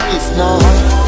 It's not.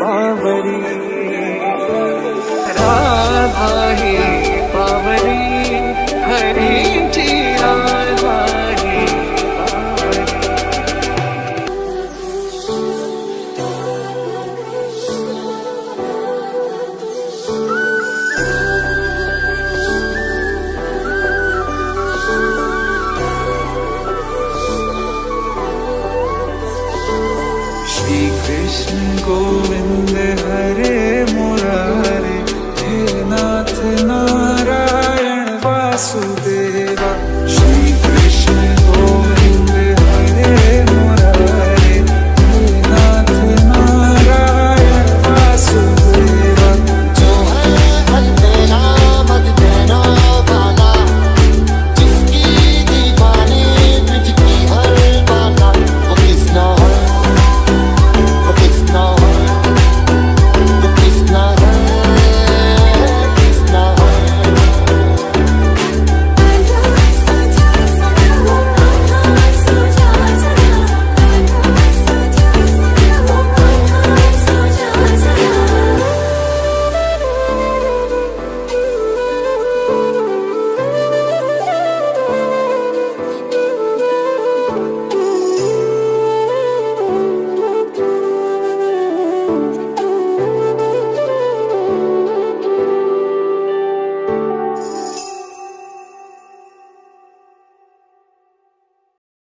Bawri Radha hey